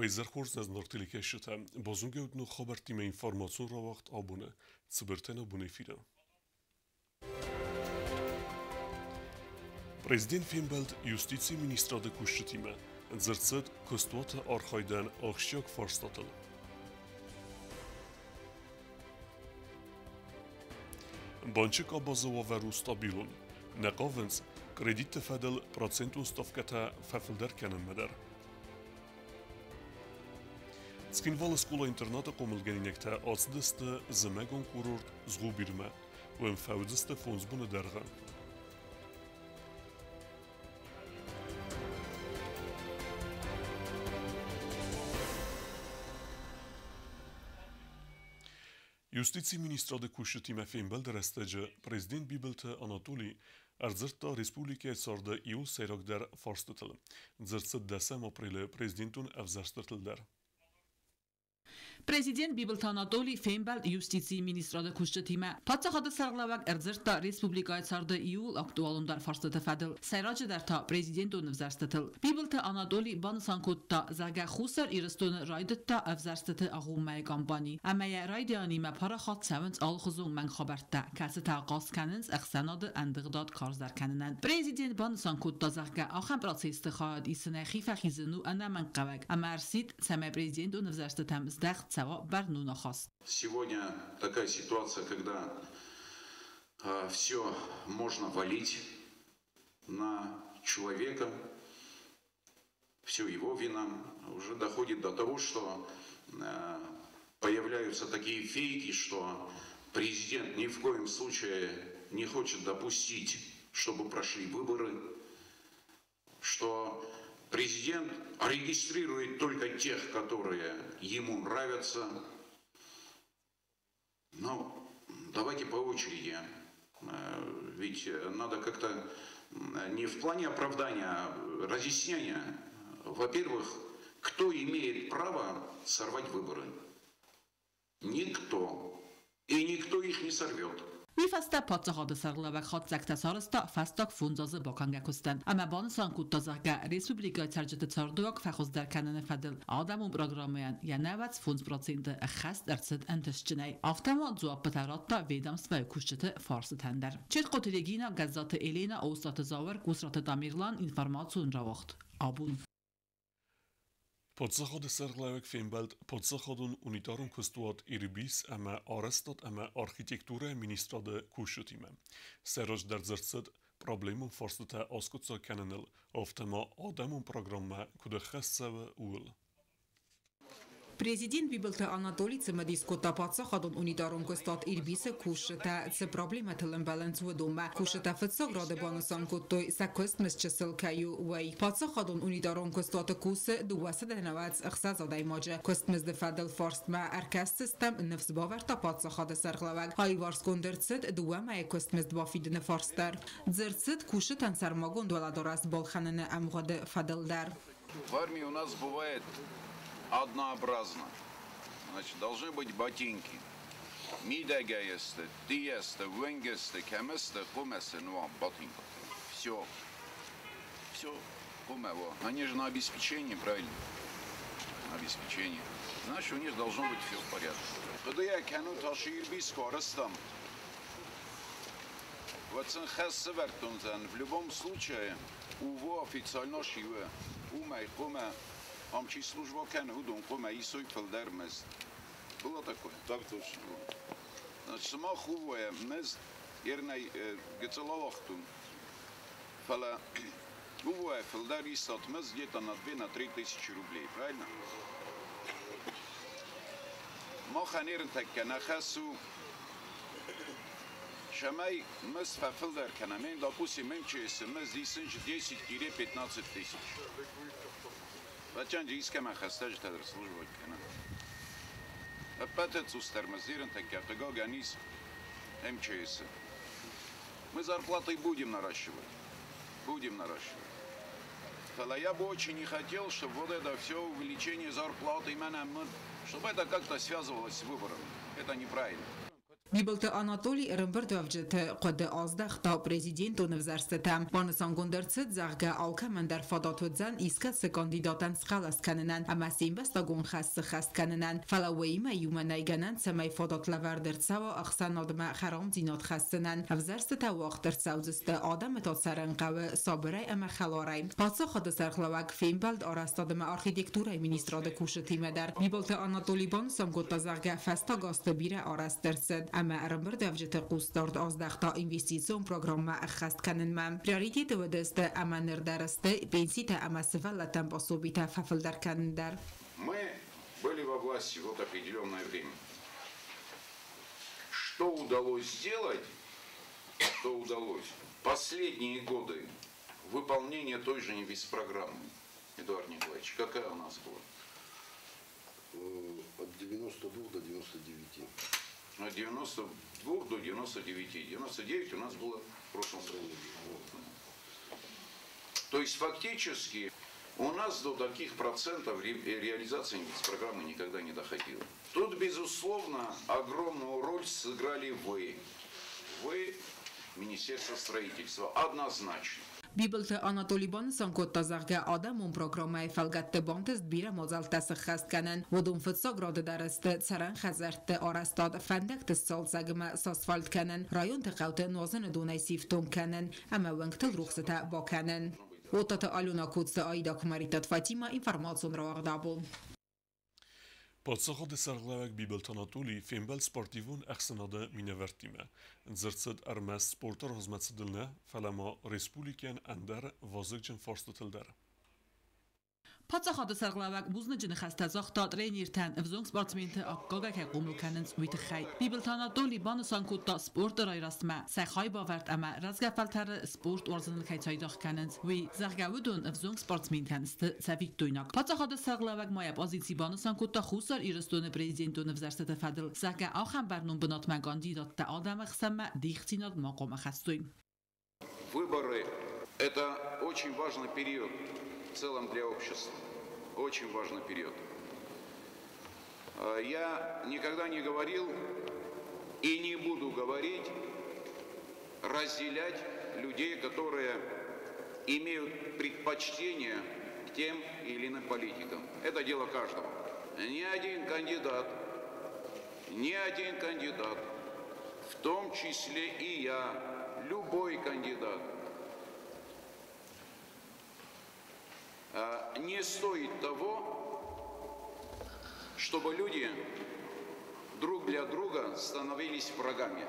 Wayzerxurs ez nortilîkê şite bozûngewetin û xeber tîmê înformasyon ra wext abûne sibirtena bûnê fîre. Prezident Fêmbeld Justîtsî Ministra de kuştitîme, zirtsit kustwata arxayden axşiyak fars datil. Bançık stabilun. Nekavins, kredit tefedil procentu stavkete fefilder kenilmeder. kenenmeder. Цкинвала скула интерната комилгенинекте ацдысты зымегон курорт згубирме, уем фаудзысты фонзбуны дәрган. Юстици министрады кушти мәфейн белдерестеже президент Бибелте Анатолий Арзыртта республика сорды июл сейрогдер форстытыл. Зырцы десем апреле президентун әвзарстыртылдар. Президент Bibil Анатолий Fembalд юстиция министрады күшчі тиме. Патса қады сарғылавак әрзірта республикай сарды июл актуалындар фарстаты фәділ. Сайрачы дәрта президент оны взарстытыл. Библта Анатолий баны санкотта зәгә хусар ирыстоны райдытта әвзарстаты кампани. гамбани. райды аниме пара хат сәвінц алғызуң мән хабартта. Кәсі тәғас кәнінс әқсәнады әндіғдад қарзар кәнінен. Президент баны санкотта зәгә ахам процесті қаад исіне хифа хизіну қавәк. Әмәрсид сәмә президент оны взарстатамыз университетам здах Сегодня такая ситуация, когда э, а, все можно валить на человека, все его вина, уже доходит до того, что э, появляются такие фейки, что президент ни в коем случае не хочет допустить, чтобы прошли выборы, что Президент регистрирует только тех, которые ему нравятся. Но давайте по очереди. Э, ведь надо как-то не в плане оправдания, а разъяснения. Во-первых, кто имеет право сорвать выборы? Никто. И никто их не сорвет. bifasta podsahoda sarılavaq xod zaktasorosta fastok funzozi bokongakustan amabonisan kuttozaga respublika tarjata chorduok faxuzdar kanana fadil odamu programmayan yanavac funz protsenti xast arsid antashchinay avtamo zuoppatarotto ведомство kushchiti forsi tandar chetqotiligina gazzota elena ovsota zovir gusrota damirlan informatsiyon ravoxt obun. Подсоходи Сърглаевек Финбелт, подсоходун униторун кустуот Ирибис, ама орестот, ама архитектура министода кушутиме. Серож дързърцът, проблемун форстата оскоцо кананил, офтама одамун программа куда хасава уил. Президент бибылты Анатолий Цимадискота паца хадон унитарон костат ирбисе кушта ц проблема тылын баланс водума кушта фытса грады банысан коттой сакост месчесыл каю вай паца хадон унитарон костат кусе дуаса денавац ихса задай маджа кост мезде фадл форст ма аркас систем нефс бавар та паца хада сарглавак хай варс кондерцет дуа ма кост мезд бафидне форстер дзерцет кушта сармагон доладорас болханene амгоде фадлдар В армии у нас бывает однообразно. Значит, должны быть ботинки. Мидагаясты, тиясты, венгесты, кеместы, хуместы, ну, ботинка. Все. Все. Хумево. Они же на обеспечении, правильно? На обеспечении. Значит, у них должно быть все в порядке. Когда я кену ташир бискоростом, вот в любом случае, уво официально шиве, Mam ci službu ken hudon kome isuj pilder mez. Było такое. Tak to szło. Znaczy samo chówuje mez jernej gecelowachtun. Fala Бывает, филдар и сатмез где-то на 2-3 тысячи рублей, правильно? Маханерн текке нахасу. Шамай мыс фафилдар кана. Мен, допустим, мен чесы мыс дисинч 10-15 тысяч. Бачан искам хастаж тадр служба кана. Опять устармазирован так организм МЧС. Мы зарплатой будем наращивать. Будем наращивать. Тогда я бы очень не хотел, чтобы вот это все увеличение зарплаты, именно, чтобы это как-то связывалось с выборами. Это неправильно. Дибалта Анатолий Рымбир давжиты қуды азда Қытай президент оны взарстыта. Банысан Зарга зағға алкамын дар фадат өдзан искасы кандидатан сқаласканынан, ама сембаста гунхасы хастканынан, фалауэйма юма найганан самай фадатлавардырцава ақсан адыма харам зинат хастынан, взарстыта вақтырца узысты адамы татсарын қавы сабырай ама халарай. Патса қады сарқлавак феймбалд арастадыма архитектурай министрады куши тимадар. Дибалта Анатолий банысан гутта Зарга фаста гасты бира арастырцид. әмі әрімбір дәвжеті қуыстырд аздақта инвестицион программа әққаст кәнінмә. Приоритеті өдісті әмі нұрдарысты пенситі әмәсі вәлләтен басубиті фәфілдер кәніндер. Мы были во власти вот определенное время. Что удалось сделать, что удалось. Последние годы выполнения той же инвестпрограммы, Эдуард Николаевич, какая у нас была? Э, от 92 до 99. От 92 до 99. 99 у нас было в прошлом году. То есть фактически у нас до таких процентов ре реализации программы никогда не доходило. Тут, безусловно, огромную роль сыграли вы. Вы, Министерство строительства, однозначно. Բիբլտը Անատոլիբանը սանկոտտա զաղգա ադամում պրոգրոմայի ֆալգատտը բոնտես բիրա մոզալտասը խաստկանեն, ոդում վծոգրոդը դարստը ծարան խազարդը օրաստատ ֆանդակտը սոլցագմը սոսվալտ կանեն, ռայոն տղավտը նոզնը դունայսիվ տուն կանեն, ամա վնգտլ ռուխսը բոքանեն. Ոտատը Ալյոնա Կոցը, Այդա Քմարիտատ Վատիմա, ինվարմացոն ռավաղդաբոլ։ Podsohod e Սարղլավակ Բիբլտանատուլի ֆինբալ սպորտիվուն ախսնադը մինևերտիմը ծրծդ արմաս սպորտոր հզմացդլնա վալամա ռեսպուլիկյան անդար վազգջն ֆորստտլդար Пацахада сарглавак бузнажин хастазахта трениртан взонг спортсменте аккага ке гумулканens уйт хай. Бибелтана доли бан санкутта спорт райрасма. Сахай баварт ама разгафалтар спорт орзаныл кай цайдах канens. Ви заргавудун взонг спортсментанст савик дуйнак. Пацахада сарглавак моя позиции бан санкутта хусар ирстон президент университет фадл. Зарга ахам барнун бнатма кандидат та адам хсама дихтинад мақома хастуин. Выборы – это очень важный период в целом для общества. Очень важный период. А, я никогда не говорил и не буду говорить, разделять людей, которые имеют предпочтение к тем или иным политикам. Это дело каждого. Ни один кандидат, ни один кандидат, в том числе и я, любой кандидат – не стоит того, чтобы люди друг для друга становились врагами.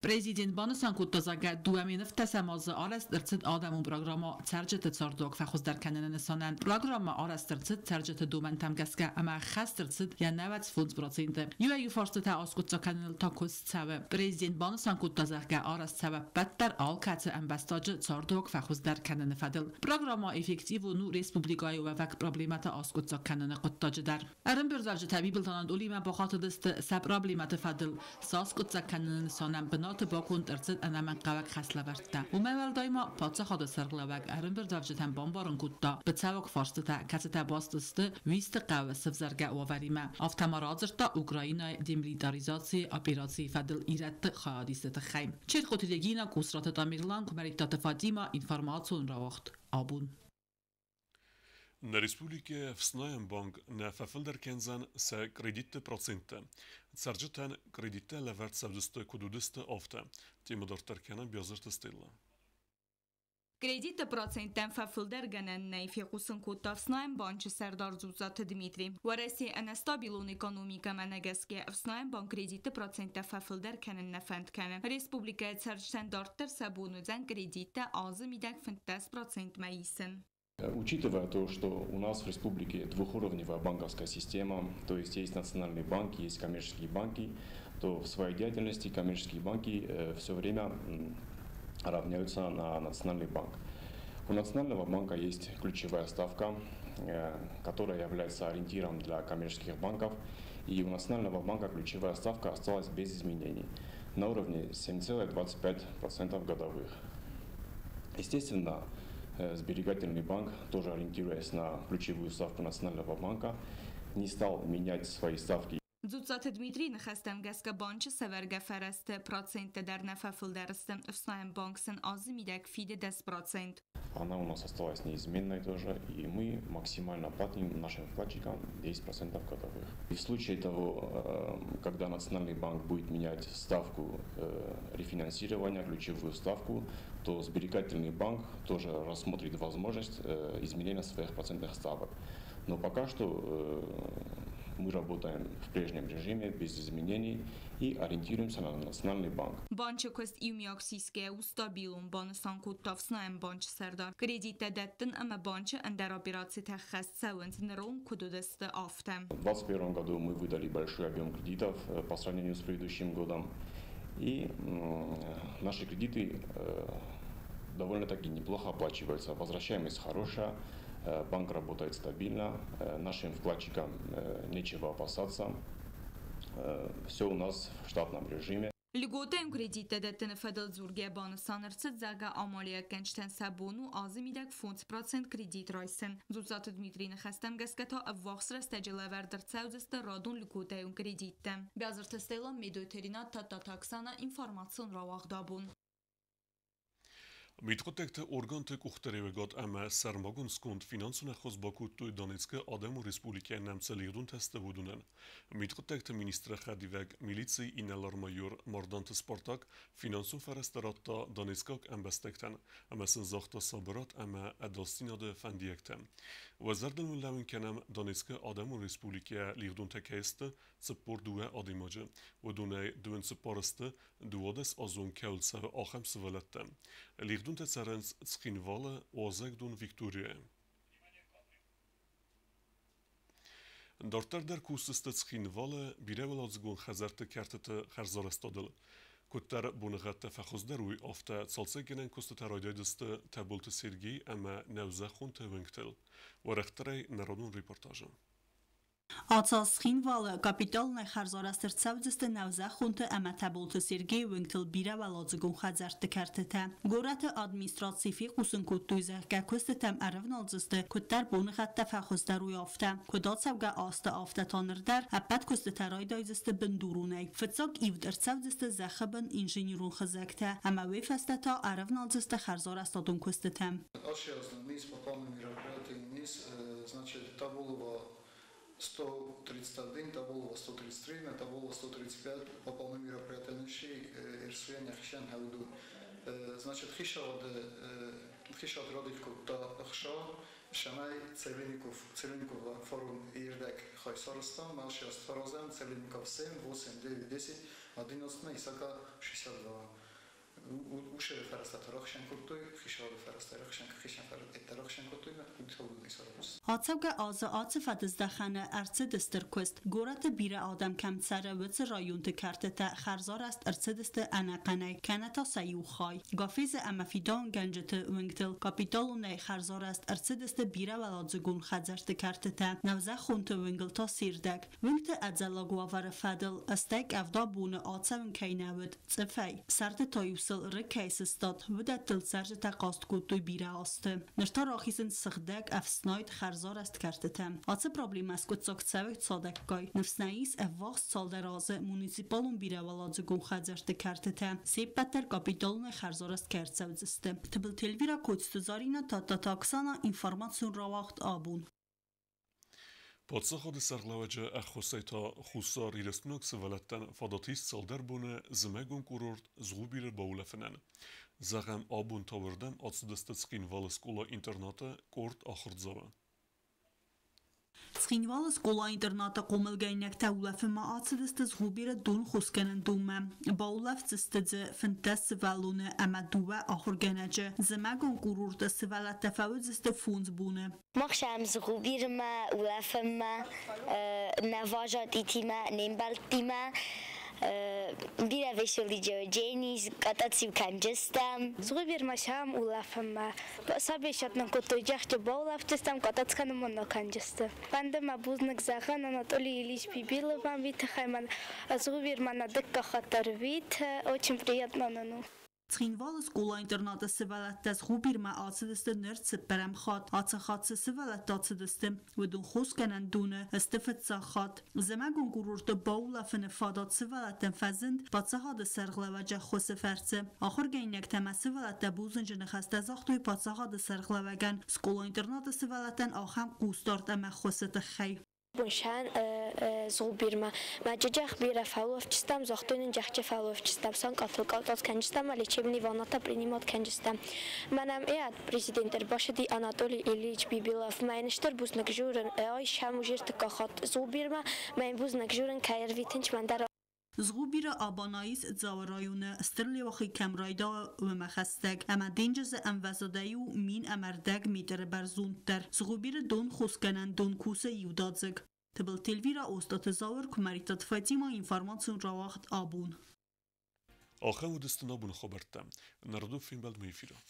Prezident Bonuson Kuttozaga Duaminov tasamozi orastircid odamu programo carjata cordok fahuzdar kanini sonan. Programa orastircid carjata duman tamgaska ama xastircid ya 90%. UAU forsita oskutso kanil tokus cavi. Prezident Bonuson Kuttozaga oras cava battar al kati ambastoji cordok fahuzdar kanini fadil. Programa effektivu nu respublikoyu va vak problemata oskutso kanini quttojidar. Arim birzavji tabibiltanan ulima boxotidist sa problemata fadil. Soskutsa kanini sonan bino 16 bakun tartsid anaman qavak xaslavartda. Umaval doimo potsa xoda sirglavak arin bir davjitan bomborin kutda. Bitsavok forstida katsita bostisti visti qavi sivzarga ovarima. Avtamar ozirda ukraina demilitarizatsiya operatsiya fadil iratti hodisati xaym cherxotidagina kusrata tamirlan kumaritata fatima informatsion ravoxt obun. На республике в Снаембонг на фафилдер кензан са кредитте процентте. Царжитан кредитте лавард ofte. кудудысты офта. Тимидор Таркяна бьозырты стыла. Кредитtë procentën fa fëlldergënën në i fjekusën ku të fësnojnë bon që sërdor zuzat të Dmitri. Uaresi e në stabilun ekonomika me në gëske, fësnojnë bon kredittë procentën fa fëlldergënën në fëndkënën. Respublika e cërgjën dortër sa bunu zën kredittë azëm i dek fëndës procent me isën. Учитывая то, что у нас в республике двухуровневая банковская система, то есть есть национальные банки, есть коммерческие банки, то в своей деятельности коммерческие банки э, все время равняются на национальный банк. У национального банка есть ключевая ставка, э, которая является ориентиром для коммерческих банков, и у национального банка ключевая ставка осталась без изменений на уровне 7,25% годовых. Естественно, Э, сберегательный банк, тоже ориентируясь на ключевую ставку Национального банка, не стал менять свои ставки Дзутзоти Дмитрий Нахастангеска Бонча Северга Фересте проценте дар Нефефулдерстен Вслаем Бонксен Оззи Мидек Фиде Дес процент. Она у нас осталась неизменной тоже, и мы максимально платим нашим вкладчикам 10% годовых. И в случае того, когда Национальный банк будет менять ставку э, рефинансирования, ключевую ставку, то сберегательный банк тоже рассмотрит возможность э, изменения своих процентных ставок. Но пока что э, мы работаем в прежнем режиме, без изменений и ориентируемся на Национальный банк. Банчы көст имиоксиске устабилум бонусан куттовснаем банч сердар. Кредита деттен ама банчы андер операции тахас сауэнт нерон кудудесты афте. В 2021 году мы выдали большой объем кредитов по сравнению с предыдущим годом. И наши кредиты довольно-таки неплохо оплачиваются. Возвращаемость хорошая, Э, банк работает стабильно, э, нашим вкладчикам э, нечего опасаться. Все у нас в штатном режиме. Լգոտայում կրեդիտը դետնը ֆեդել զուրգե բանը սանրցը ձագա ամալիա կենչտեն սաբոնու ազի միդակ ֆոնց պրոցենտ կրեդիտ ռայսեն։ Զուցատը Դմիտրի նխաստեմ գսկաթա ավվախսրը ստեջելևեր դրցաուզստը ռոդուն լգոտայում կրեդիտը։ Բյազրթը ստելա մեդոյթերինա տատատաքսանա ինվորմացիոն ռավաղդաբուն։ Mittgottekte organtök uxterevegat ama sarmagun skont finansuna xozbakuttu Donetska ademu respublika namsalirdun tastavudunan. Mittgottekte ministra xadivag militsiy inalarmayor mordanta spartak finansun farastaratta Donetskak ambastektan ama sinzoxta sabarat ama adostinada fandiyektan. Vazardanu lavin kanam Donetska ademu respublika lirdun takayesta cippor duva adimaja va dunay duvin cipparasta duvadas ozun kaulsava axam sivalattan. Livdun të cërënc s'kin vëllë o zëgdun vikturje. Ndortër dër kusës të s'kin vëllë, birevëllë o zgun xazër të kjartë të xarzorës të dëllë. Kutter bunëgët të fëxus dëruj, ofte cëllëse gënen kusë të rojdojës të të bultë sirgi, ama nevzëhun të vëngtëllë. Vërëhtërej në rodun reportajën. Ացասխին վալը կապիտալն է խարզորաստրցավձստը նավզա խունտը əmətəbultu Sergey Winktel birə vəlacıqun xəzərtdə kərtətə. Qorətə administrasifi qusunkuttu üzəqə köstətəm ərəvnalcıstı küttər bunu xəttə fəxüzdər uyafta. Kudat səvqə astı afta tanırdər, əppət köstətə raydaycıstı bindurunay. Fıtsaq ivdərçavcıstı zəxəbin inženirun xəzəktə. Əməvi fəstəta ərəvnalcıstı xərzorastadun köstətəm. Ашиазно низ попални мероприятия низ, значит, табулова 131 таболова 133 на таболова 135 попалны мероприятия эрсуя нахшан хавду значит хишавад хишавад родильку та хша шамай целеников целеников форум ирдек хайсарстан машиас фаразем целеников 7 8 9 10 11 исака 62 uše فرستاد رخشن kurtuj, خیشا فرستاد رخشن خیشن فرستاد رخشن kurtuj, این تو می‌سازم. حاتسوگا از عاطف دزدخن ارتس دستر کوست گورت بیر آدم کم سر وتس رایون تکرت تا خرزار است ارتس دست انقنه کنتا سیو خای گافیز امفیدان گنجت ونگتل کاپیتال نه خرزار است ارتس دست بیر ولادزگون خزرت کرت تا نوزه خونت ونگلتا سیردک ونگت ادزلا گوور فدل استک افدا بون آتسون کینود صفی سرت تایوسل тыл рыкайсы стот вуда тылсаржы та кост куту бира осты. Нышта рохисын сыхдак афснойт харзор аст картыта. Ацы проблема аст кут сокцавык цодак кой. Нвснаис эввах солдаразы муниципалун бира валадзы гун хадзарты картыта. Сеппаттар капиталун харзор аст картсавзысты. Тыбыл телвира кутстузарина тата таксана информацион равахт абун. Podsha hodisar lavaja Ахосайта Хусар ирескнок севалаттан фадатис салдар буне змегун курорт згубире баулафенен. Загам абун тавырдан ацдастыцкин валыскула интерната корт ахырдзава. Սխինվալը սկոլա ինտերնատը կոմել գայնյակտա ուլավը մա ացրստս գուբիրը դուն խոսկենն դումը։ Բա ուլավ ծստծը ֆնտես սվալունը ամադուվա ախոր գանաճը։ Զմագոն կուրուրտը սվալա տեֆաուց ստը ֆունց բունը։ Մախշամ զգուբիրը մա ուլավը մա նավաժատ իտիմա նեմբալ տիմա გირავეშული ჯენის კატაცივ კანჯესთან ზღვიბერ მაშამ ულაფამა საბეშატნა კოტოჯახჯე ბოლავჯესთან კატაცხან მონო კანჯესთა პანდემა ბუზნაკ ზახან ანატოლი ილიშ ბიბილოვან ვით ხაიმან ზღვიბერ მანა დეკა ხატარ вид очень приятно на Ցխինվալս գոլայնտերնատը սվալատտաս խուբիրմա ացդստը ներծպերամ խատ ացախացը սվալատտացդստը վդուն խոսկանան դունը ըստֆծա խատ զեմագուն գուրուրտը բաուլաֆնը ֆադատ սվալատտեն ֆազնդ բացահադը սերղլավաջա խոսեֆերցը ախոր գայնակ թեմասը վալատտա բուզնջը նխաստազախտույ բացահադը սերղլավական սկոլայնտերնատը սվալատտեն ախամ կուստորտամա խոսետը խայ bunşan zul birma. Macicax bira falovçistam, zoxtunin caxçı falovçistam, son qatıl qaltoz kəncistam, alečevni vonata prinimot kəncistam. Mənəm eyad prezidentdir, başıdi Anatoli İliç Bibilov, mənişdir buznak jurun, oy şam ujir tıqaxot zul birma, mən buznak jurun kayır vitinç məndar زاورایون استرلی وخی کمرایدا و مخستگ اما دینجز ام وزادیو مین امردگ میتر برزون در زغوبیر دون خسکنن دون کوس یودادزگ تبل تلویرا اوستات زاور کمریتات فاتیما اینفارماسیون راوخت آبون آخر و دستنا بون خبرتم نردو فیلم بلد میفیرم